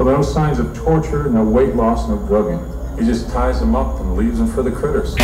Well, no signs of torture, no weight loss, no drugging. He just ties them up and leaves them for the critters.